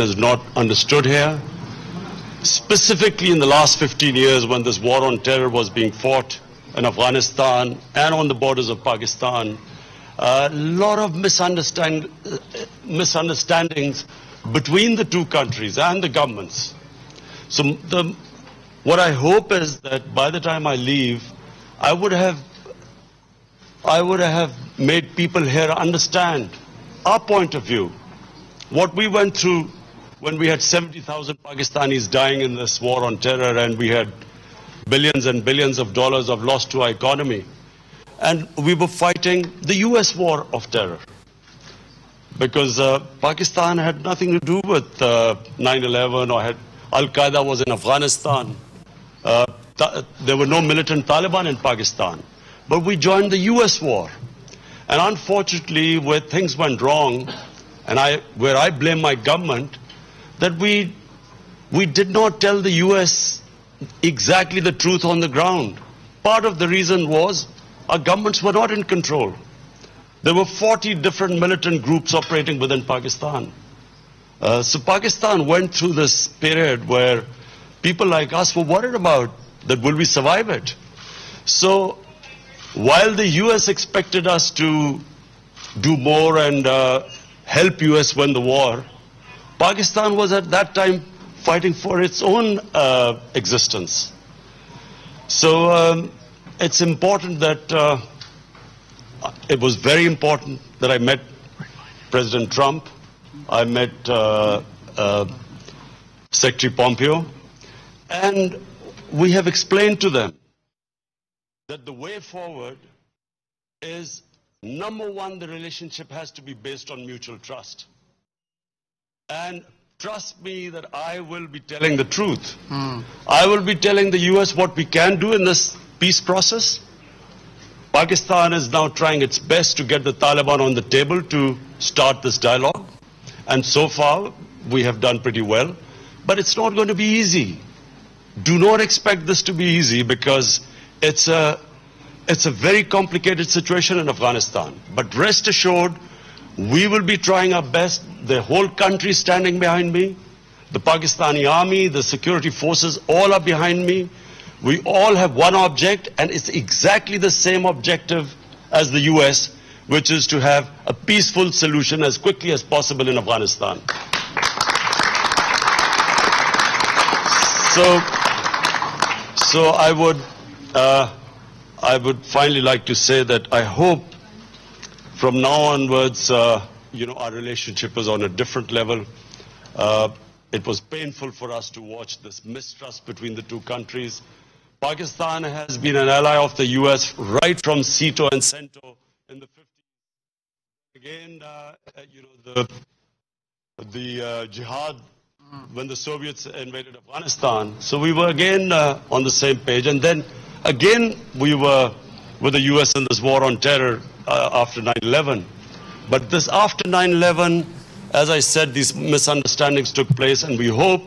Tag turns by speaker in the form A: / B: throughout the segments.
A: is not understood here. Specifically in the last 15 years when this war on terror was being fought in Afghanistan and on the borders of Pakistan, a lot of misunderstand, misunderstandings between the two countries and the governments. So the, what I hope is that by the time I leave, I would have, I would have made people here understand our point of view, what we went through when we had 70,000 Pakistanis dying in this war on terror and we had billions and billions of dollars of loss to our economy. And we were fighting the US war of terror. Because uh, Pakistan had nothing to do with 9-11 uh, or had Al-Qaeda was in Afghanistan. Uh, there were no militant Taliban in Pakistan. But we joined the US war. And unfortunately, where things went wrong, and I, where I blame my government, that we, we did not tell the US exactly the truth on the ground. Part of the reason was our governments were not in control. There were 40 different militant groups operating within Pakistan. Uh, so Pakistan went through this period where people like us were worried about that will we survive it. So while the US expected us to do more and uh, help US win the war, Pakistan was at that time fighting for its own uh, existence. So um, it's important that uh, it was very important that I met President Trump. I met uh, uh, Secretary Pompeo, and we have explained to them that the way forward is number one, the relationship has to be based on mutual trust. And trust me that I will be telling the truth. Mm. I will be telling the US what we can do in this peace process. Pakistan is now trying its best to get the Taliban on the table to start this dialogue. And so far, we have done pretty well. But it's not going to be easy. Do not expect this to be easy because it's a, it's a very complicated situation in Afghanistan. But rest assured, we will be trying our best. The whole country standing behind me. The Pakistani army, the security forces, all are behind me. We all have one object, and it's exactly the same objective as the US, which is to have a peaceful solution as quickly as possible in Afghanistan. So, so I would, uh, I would finally like to say that I hope from now onwards, uh, you know, our relationship was on a different level. Uh, it was painful for us to watch this mistrust between the two countries. Pakistan has been an ally of the U.S. right from SEATO and CENTO in the 50s. Again, uh, you know, the, the uh, jihad when the Soviets invaded Afghanistan. So we were again uh, on the same page. And then again, we were with the U.S. in this war on terror uh, after 9-11. But this after 9-11, as I said, these misunderstandings took place. And we hope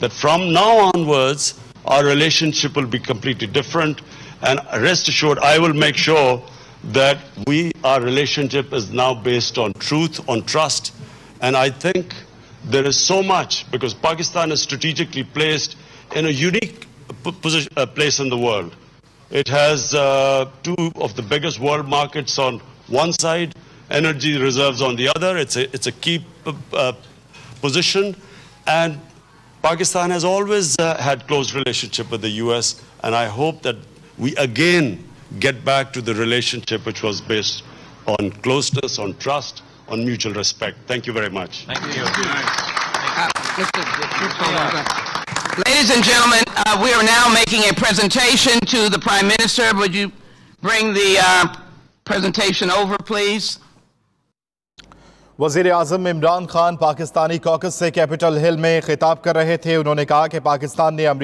A: that from now onwards, our relationship will be completely different. And rest assured, I will make sure that we, our relationship is now based on truth, on trust. And I think there is so much because Pakistan is strategically placed in a unique position, uh, place in the world. It has uh, two of the biggest world markets on one side, energy reserves on the other. It's a, it's a key uh, position. And Pakistan has always uh, had close relationship with the U.S. And I hope that we again get back to the relationship which was based on closeness, on trust, on mutual respect. Thank you very much.
B: Thank you. Ladies and gentlemen, uh, we are now making a presentation to the Prime Minister. Would you bring the uh, presentation over, please?
C: وزیر اعظم Imran Khan Pakistani caucus سے Capitol Hill میں خطاب کر رہے تھے۔ انہوں نے کہا کہ پاکستان نے امریکہ